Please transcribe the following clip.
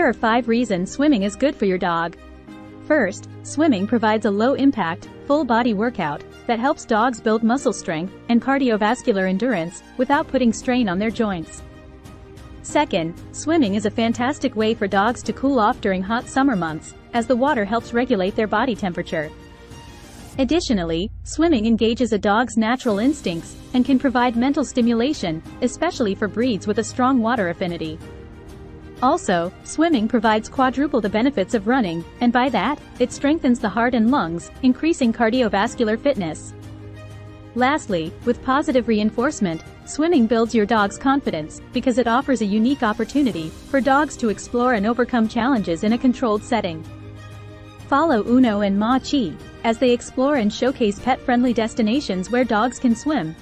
Here are 5 reasons swimming is good for your dog. First, swimming provides a low-impact, full-body workout that helps dogs build muscle strength and cardiovascular endurance without putting strain on their joints. Second, swimming is a fantastic way for dogs to cool off during hot summer months, as the water helps regulate their body temperature. Additionally, swimming engages a dog's natural instincts and can provide mental stimulation, especially for breeds with a strong water affinity. Also, swimming provides quadruple the benefits of running, and by that, it strengthens the heart and lungs, increasing cardiovascular fitness. Lastly, with positive reinforcement, swimming builds your dog's confidence because it offers a unique opportunity for dogs to explore and overcome challenges in a controlled setting. Follow Uno and Mochi as they explore and showcase pet-friendly destinations where dogs can swim,